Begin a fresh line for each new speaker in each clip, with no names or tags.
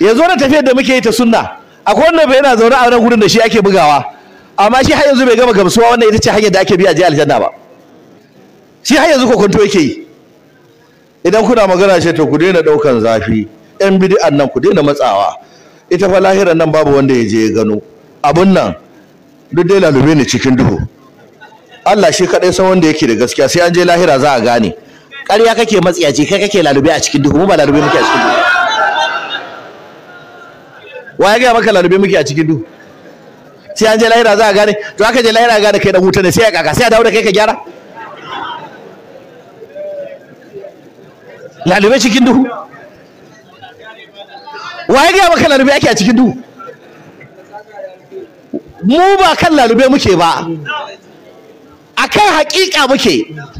yanzu wannan tafiyar da muke yi ta sunna akwai wanda bai yana zaune a nan gurin da shi ake bugawa amma shi har yanzu bai gama gamsuwa wannan ita ce hanyar da ake bi a je aljanna ba. Shi har yanzu kokonto yake yi. Idan kuna magana ce to ku daina ɗaukan zafi yan bid'an nan ku daina matsawa. Ita fa lahiran nan babu wanda ya je ya gano. Abun nan duk dai lalube ne cikin duhu. Allah shi kadai san wanda yake da gaskiya sai an je lahira za a gane. Ƙarya kake matsiyaci kai kake lalube a cikin duhu mu ba lalube muke a cikin duhu. Wa ya gaya maka lalube muke a cikin duhu? Sai an je lahira za a gane. To aka je lahira gane kai da hutu ne sai ya kaka sai a dawo da kai ka gyara. Lalube cikin duhu? Wa ya gaya maka lalube ake a cikin duhu? Mu ba kan lalube muke ba. Akan hakika muke.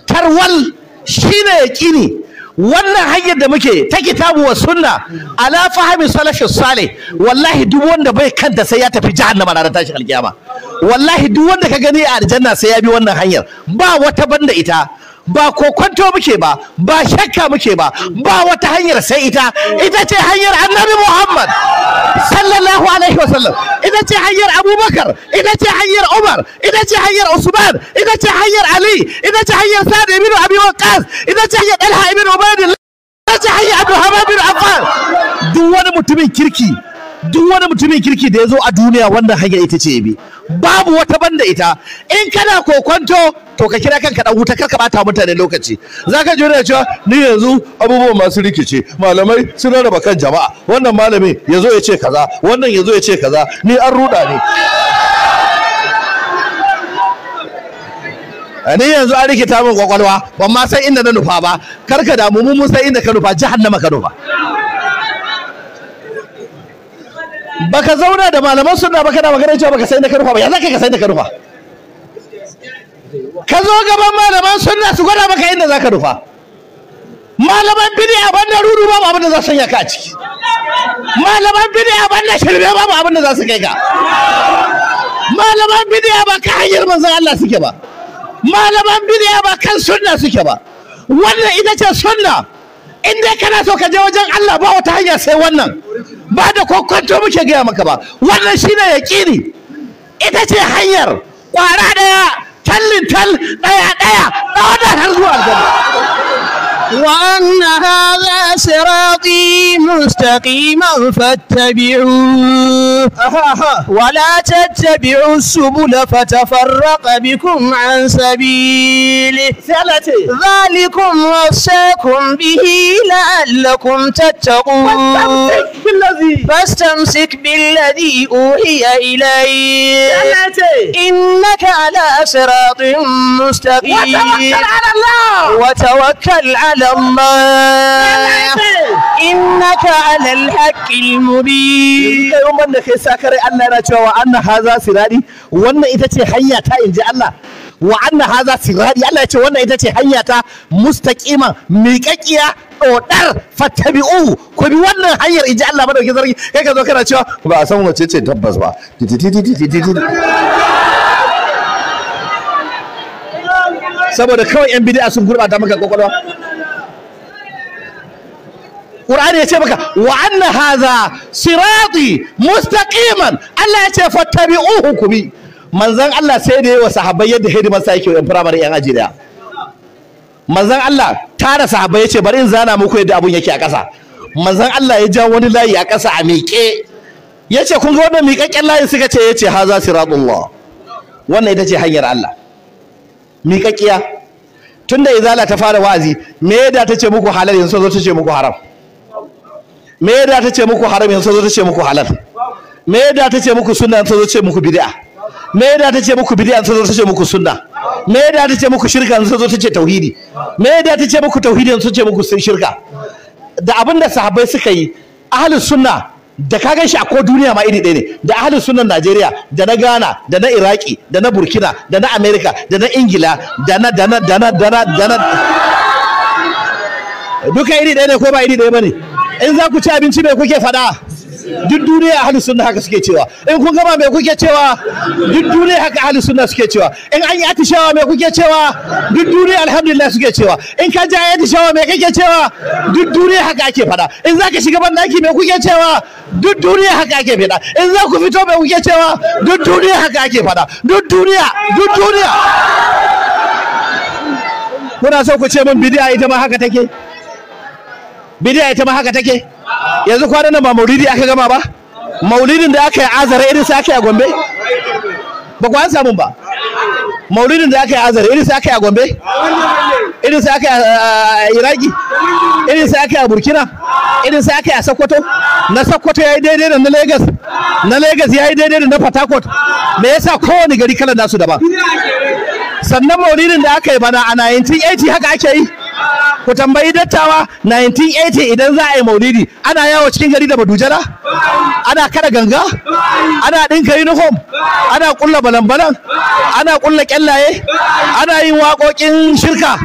Tarwal shine yaqini wannan hanyar da muke ta kitabu wa sunna ala fahimi salafi salih wallahi duk wanda bai kanta sai ya tafi jahannama ranar tashin alkiyama. Wallahi duk wanda ka gani a aljanna sai ya bi wannan hanyar. Ba wata banda ita. Ba kokonto muke ba ba shakka muke ba ba wata hanyar sai ita. Ita ce hanyar annabi muhammad sallallahu alaihi wasallam. Ita ce hanyar abubakar ita ce hanyar umar ita ce hanyar usman ita ce hanyar ali ita ce hanyar sa'ad ibn abi waqqas ita ce hanyar talha ibn ubaydillah ita ce hanyar abdurrahman bin affan. Duk wani mutumin kirki duk wani mutumin kirki da ya zo a duniya wannan hanyar ita ce bi. Babu wata banda ita. In kana kokonto to ka kira kanka dan wuta kar ka bata mutane lokaci. Zaka ji wani cewa ni yanzu abubuwan masu rikice malamai sun rarraba kan jama'a. Wannan malami ya zo ya ce kaza wannan ya zo ya ce kaza ni an ruda ne ni yanzu an rikita min ƙwaƙwalwa ban ma san inda na nufa ba. Karka damu mu mun san inda ka nufa jahannama ka nufa. Baka zauna da malaman sunna baka da magana cewa baka sai da ka rufa ba. Ya zaka ka sai da ka rufa? Ka zo gaban malaman sunna su gwada maka inda zaka rufa. Malaman bid'a banda rudu babu abin da za su sanya ka a ciki. Malaman bid'a banda shirme babu abin da za su kai ka. Malaman bid'a ba ka hanyar manzon Allah suke ba. Malaman bid'a ba kan sunna suke ba. Wannan ita ce sunna. In dai kana so ka je wajen Allah ba wata hanya sai wannan. ba da kokonto muke gaya maka ba wannan shine yaqini ita ce hanyar kwara daya tallin tal daya daya da har zuwa aljanna
وأن هذا صراطي مستقيما فاتبعوه ولا تتبعوا السبل فتفرق بكم عن سبيله ذلكم وصاكم به لعلكم تتقون بالذي. فاستمسك بالذي أوحي إليك. إنك على صراط مستقيم. وتوكل على الله. وتوكل على
الله. إنك على الحق المبين. يوم أنك ساكر أن وأن هذا سرادي وأن إذا تحيا إن جاء الله. وأن هذا سرادي الله يقول وأن إذا تحيا مستقيما. ميكاكيا dodar fattabi'u. Ku bi wannan hanyar inji Allah madauki sarki. Kai ka zo kana cewa ba a san wace ce tabbas ba. Saboda kawai yan bid'a sun gurbata maka ƙwaƙwalwa Qur'ani ya ce maka wa anna hadha sirati mustaqiman. Allah ya ce fattabi'uhu kubi manzon Allah sai da yawa sahabbai yadda hidimar sa yake yan firamare yan aji manzon Allah tara sahabbai ya ce bari in zana muku yadda abun yake a ƙasa. Manzon Allah ya ja wani layi a ƙasa a miƙe. Yace kun ga wannan miƙaƙƙen layin suka ce ya ce haza siratullah. Wannan ita ce hanyar Allah. Miƙaƙiya tunda izala ta fara wa'azi me yadda ta ce muku halal yanzu zo ta ce muku haram? Me yadda ta ce muku haram yanzu zo ta ce muku halal? Me yadda ta ce muku sunna yanzu zo ta ce muku bid'a? Me yadda ta ce muku bid'a yanzu zo ta ce muku sunna? Me yadda ta ce muku shirka yanzu zo ta ce tauhidi? Me yadda ta ce muku tauhidi yanzu ce muku shirka? Da abin da sahabbai suka yi ahlus sunna da ka gan shi a ko duniya ma iri ɗaya ne. Da ahlus sunnan Najeriya da na Ghana da na Iraki da na Burkina da na America da na Ingila da na da na da na da na da na duka iri ɗaya ne ko ba iri ɗaya ba ne in za ku ci abinci me kuke faɗa? Duk duniya ahlus sunna haka suke cewa. In kun gama me kuke cewa? Duk duniya haka ahlus sunna suke cewa. In an yi atishawa me kuke cewa? Duk duniya alhamdulillah suke cewa. In ka ji atishawa me kake cewa? Duk duniya haka ake faɗa. In zaka shiga ban daki me kuke cewa? Duk duniya haka ake faɗa. In za ku fito me kuke cewa? Duk duniya haka ake faɗa. Duk duniya duk duniya. Kuna so ku ce min bidiya ita ma haka take? Bidiya ita ma haka take? Yanzu kwanan nan ba maulidi aka gama ba? Maulidin da aka yi azara irin sa aka yi a gombe? Ba ku an samu ba. Maulidin da aka yi azara irin sa aka yi a gombe? Irin sa aka yi a iraki? Irin sa aka yi a burkina? Irin sa aka yi a sokoto? Na sokoto ya yi daidai da na lagos? Na lagos ya yi daidai da na port harcourt? Me yasa kowane gari kalan nasu daban? Sannan maulidin da aka yi bana a 1980 haka ake yi? Ku tambayi dattawa 1980 idan za a yi maulidi. Ana yawo cikin gari da badujana ana kada ganga? Ana ɗinka uniform? Ana kulla balan-balan ana kulla kyallaye ana yin waƙoƙin shirka?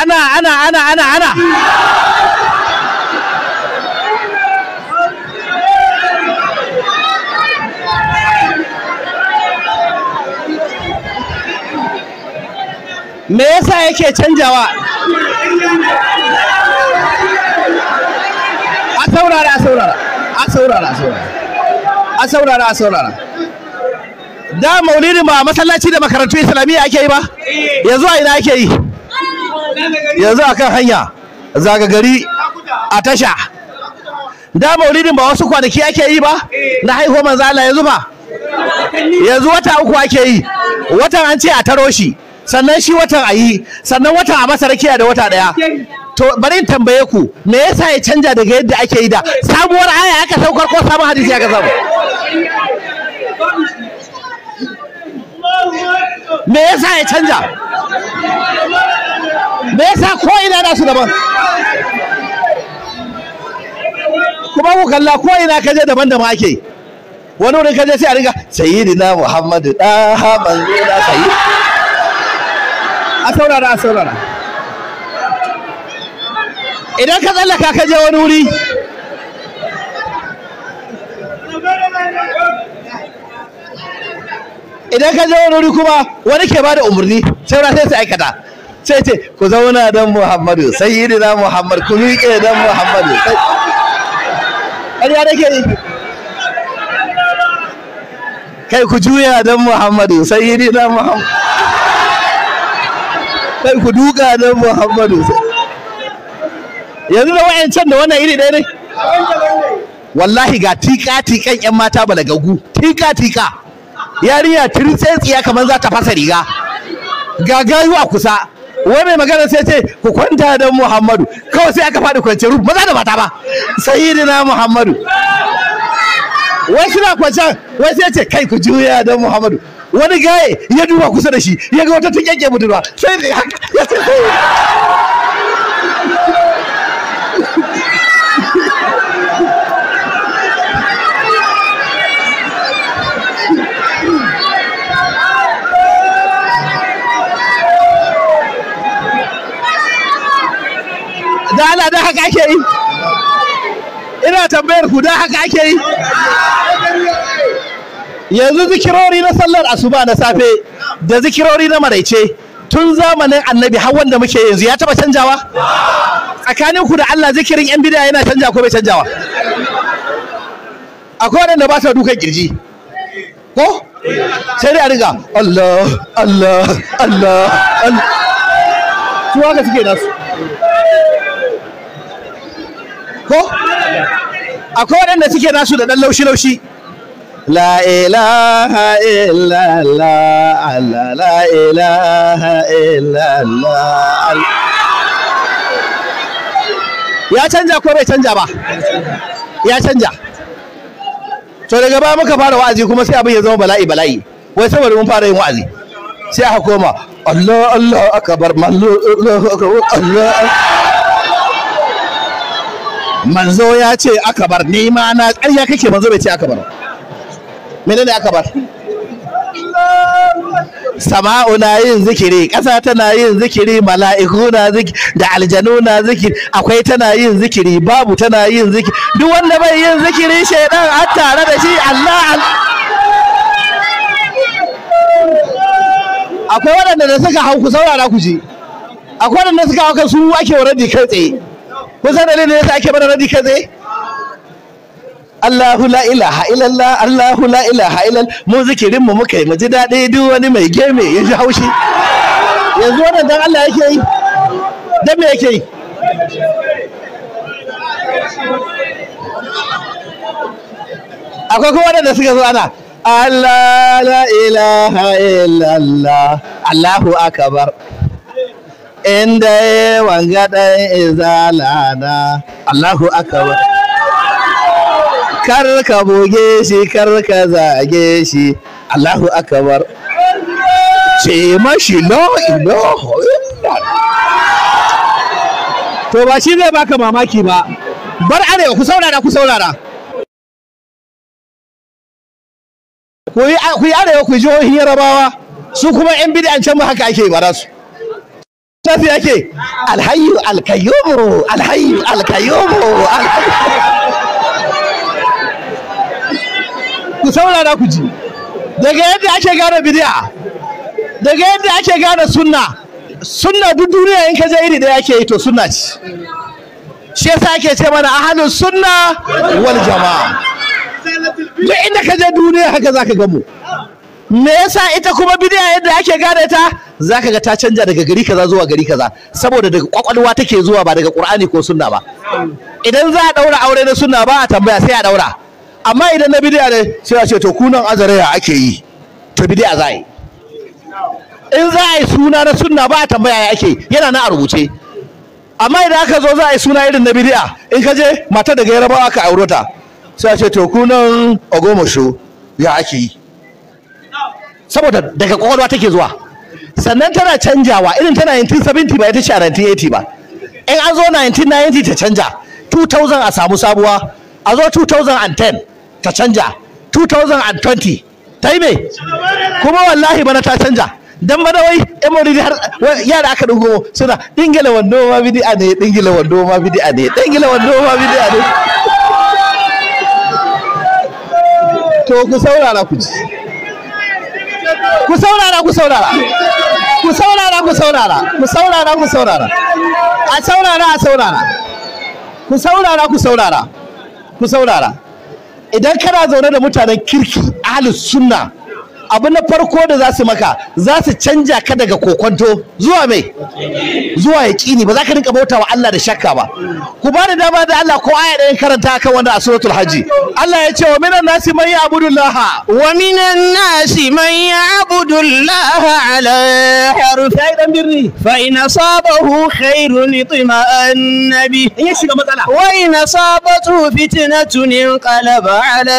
Ana ana ana ana ana. Me yasa yake canjawa? A saurara a saurara. A saurara a saurara. A saurara a saurara. Da maulidin ba masallaci da makarantu islamiyya ake yi ba? Yanzu a ina ake yi? Yanzu a kan hanya. Zaga gari a tasha. Da maulidin ba wasu kwanaki ake yi ba? Na haihuwa manzo Allah yanzu ba yanzu wata uku ake yi. Watan an ce a taro shi. Sannan shi watan a yi sannan watan a masa rakiya da wata ɗaya to bari in tambaye ku me yasa ya canja daga yadda ake yi da sabuwar aya aka saukar ko sabon hadisi aka samu? Me yasa ya canja? Me yasa ko ina da su daban? Kuma ku kalla ko ina kaje daban da ma ake. Wani wurin kaje sai a riga sayyidina muhammadu da manzo da sayyid a saurara a saurara. Idan ka tsallaka ka je wani wuri idan ka je wani wuri kuma wani ke ba da umarni sai sai su aikata. Sai ce ku zauna don muhammadu sayyidina muhammad ku miƙe don muhammadu. Ƙarya nake yi. Kai ku juya don muhammadu sayyidina muhammad. Kai ku duka don muhammadu. Yanzu da wa'ancan da wannan iri ɗaya ne? Wallahi ga tika tikan yan mata balagagu. Tika tika. Yarinya tirtsetsiya kamar za ta fasa riga. Ga gayu a kusa. Wai mai magana sai ce ku kwanta don muhammadu. Kawai sai aka faɗi kwance rufu maza da mata ba. Sayyidina muhammadu. Wai suna kwancan wai sai ce kai ku juya don muhammadu. Wani gaye ya duba kusa da shi ya ga wata tuƙyaƙe budurwa. Sai ya ce da Allah da haka ake yi. Ina tambayar ku da haka ake yi. Yanzu zikirori na sallar asuba na safe da zikirori na maraice tun zamanin annabi har wanda muke yanzu ya taba canjawa? Tsakanin ku da Allah zikirin yan bid'a yana canja ko bai canjawa? Akwai wanda ba sa dukan ƙirji ko? Sai dai a riga Allah Allah Allah Allah. Haka suke nasu. Ko? Akwai waɗanda suke nasu da ɗan laushi-laushi. La ilaha illallah Allah la ilaha illallah. Ya canja ko bai canja ba? Ya canja. To daga baya muka fara wa'azi kuma sai abin ya zama bala'i bala'i. Wai saboda mun fara yin wa'azi. Sai aka koma Allah Allah akbar Allah Allah. Manzo ya ce akabar ni ma na ƙarya kake manzo bai ce akabar menene akabar sama'u na yin zikiri ƙasa tana yin zikiri mala'iku na zikiri da aljanu na zikiri akwai tana yin zikiri babu tana yin zikiri. Duk wanda bai yin zikiri shaidan an tare da shi Allah akwai waɗanda da suka hau ku saurara ku ji. Akwai waɗanda suka hau su ake wa radi kai tsaye. Kun san dalilin da yasa ake mana radi kai tsaye? Allahu la ilaha illallah Allahu la ilaha illal mu zikirin mu muka yi mu ji daɗi duk wani mai geme ya ji haushi. Yanzu wannan dan Allah yake yi? Dan me yake yi? Akwai kuma waɗanda suka zo ana Allah la ilaha illallah Allahu akbar. Inda wanga ɗan izala na Allahu akbar. Kar ka buge shi kar ka zage shi. Allahu akbar. Ce mashi ilaha illallah. To ba shi zai baka mamaki ba. Bar arewa ku saurara ku saurara. Ku yi ku yi arewa ku jihohin yarabawa. Su kuma yan bid'an can ma haka ake bara su. Tafi ake. Alhayyu alkayyumu alhayyu alkayyumu alhayyu. Ku saurara ku ji. Daga yadda ake gane bid'a daga yadda ake gane sunna sunna duk duniya in ka je iri ɗaya ake yi to sunna ce. Shi yasa ake ce mana ahlus sunna wal jama'a. Duk inda ka je duniya haka zaka ga mu me yasa ita kuma bid'a yadda ake gane ta? Zaka ga ta canja daga gari kaza zuwa gari kaza saboda daga ƙwaƙwalwa take zuwa ba daga qur'ani ko sunna ba. Idan za a daura aure na sunna ba a tambaya sai a daura amma idan na bid'a ne sai a ce to kunan azaraya ake yi. To bid'a za a yi. In za a yi suna na sunna ba a tambaya ya ake yana na a rubuce. Amma idan aka zo za a yi suna irin na bid'a in ka je mata daga yarabawa aka auro ta sai a ce to kunan ogomosho ya ake yi? Saboda daga ƙwaƙwalwa take zuwa. Sannan tana canjawa irin ta 1970 ba ita ce a 1980 ba. In an zo 1990 ta canja 2000 a samu sabuwa a zo 2010 ta canja. 2020 ta yi me? Kuma wallahi bana ta canja. Dan bana wai yan maulidi har yara aka dungo suna dingila wando ma bidi'a ne dingila wando ma bidi'a ne dingila wando ma bidi'a ne. To ku saurara ku ji. Ku saurara ku saurara. Ku saurara ku saurara. Ku saurara ku saurara. A saurara a saurara. Ku saurara ku saurara. Ku saurara. Idan kana zaune da mutanen kirki ahlus sunna abu na farko da za su maka za su canja ka daga kokonto zuwa mai zuwa yaƙini. Ba za ka rinka bauta wa Allah da shakka ba. Ku ba da dama da Allah ko aya ɗayan karanta kan wanda a suratul hajji Allah ya ce wa minan nasi man ya'budullah
wa minan nasi man ya'budullah ala harf
sai dan birni.
Fa in asabahu khairun itma'anna bi.
In ya shiga matsala.
Wa in asabatu fitnatun inqalaba ala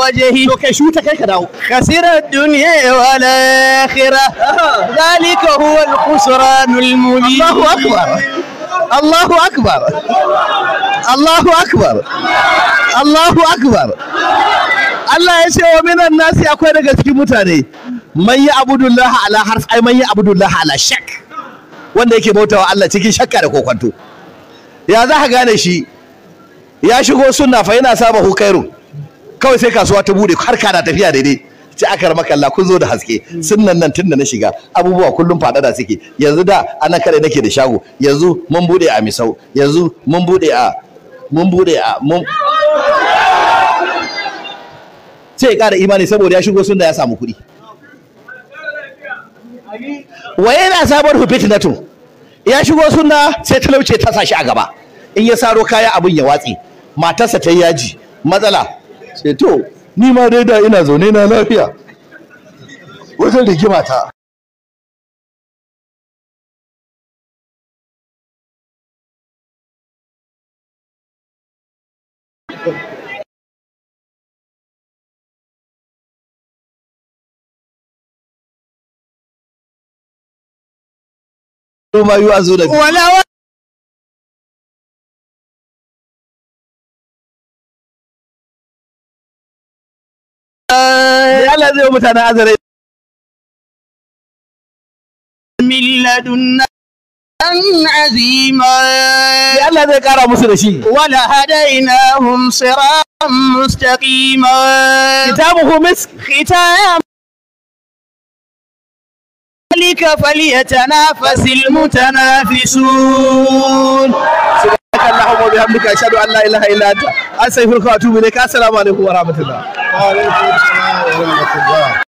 wajhi.
To kai shuta kai ka dawo.
Khasira الدنيا والآخرة ذلك هو الخسران المبين
Allahu akbar Allahu akbar Allahu akbar Allahu akbar Allah ya ce wa minan nasi akwai daga cikin mutane man ya abudullaha ala harf ai man ya abudullaha ala shak wanda yake bautawa Allah cikin shakka da kokwanto ya za ka gane shi ya shigo sunna fa yana saba hukairu kawai sai kasuwa ta bude har kana tafiya daidai ci aka rama kalla kun zo da haske. Sunnan nan tun da na shiga abubuwa kullum faɗaɗa suke. Yanzu da ana kare nake da shago yanzu mun buɗe a misau yanzu mun buɗe a mun buɗe a mun sai ya imani saboda ya shigo sunna ya samu kuɗi. Wa yana sabar fitnatu? Ya shigo sunna sai talauce ta sa shi a gaba. In ya saro kaya abin ya watse. Matarsa ta yaji matsala. Sai to ni ma dai da ina zaune na lafiya. Wajen rigima ta. Ma yi wa zo da zai mutanen azare
milladunna عزيما.
لأن ذي قرا مسلشي
ولهديناهم صراطا مستقيما.
ختامه مسك.
ختام ذلك فليتنافس المتنافسون.
subhanaka allahumma wa bihamdika ashhadu an la ilaha illa anta astaghfiruka wa atubu ilaik assalamu alaikum wa rahmatullah. Wa alaikum wa rahmatullah.